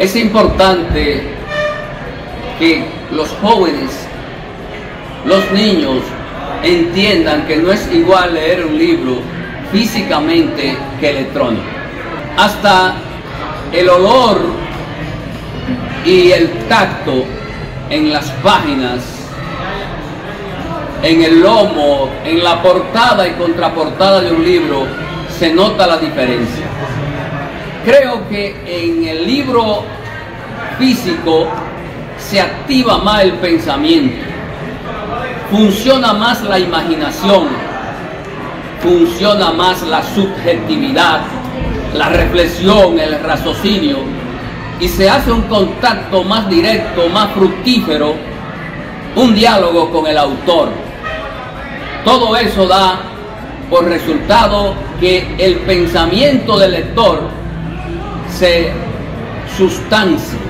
Es importante que los jóvenes, los niños, entiendan que no es igual leer un libro físicamente que electrónico. Hasta el olor y el tacto en las páginas, en el lomo, en la portada y contraportada de un libro, se nota la diferencia. Creo que en el libro físico se activa más el pensamiento, funciona más la imaginación, funciona más la subjetividad, la reflexión, el raciocinio, y se hace un contacto más directo, más fructífero, un diálogo con el autor. Todo eso da por resultado que el pensamiento del lector se sustancia